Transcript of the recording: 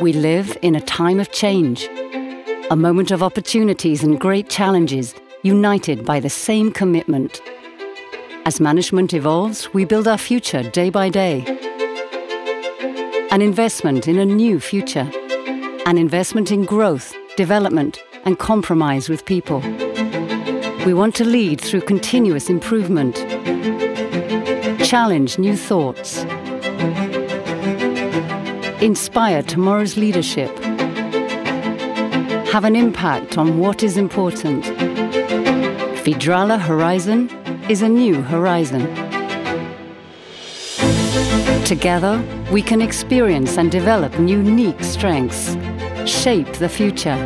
We live in a time of change, a moment of opportunities and great challenges, united by the same commitment. As management evolves, we build our future day by day. An investment in a new future. An investment in growth, development, and compromise with people. We want to lead through continuous improvement. Challenge new thoughts. Inspire tomorrow's leadership. Have an impact on what is important. Vidrala Horizon is a new horizon. Together, we can experience and develop unique strengths, shape the future.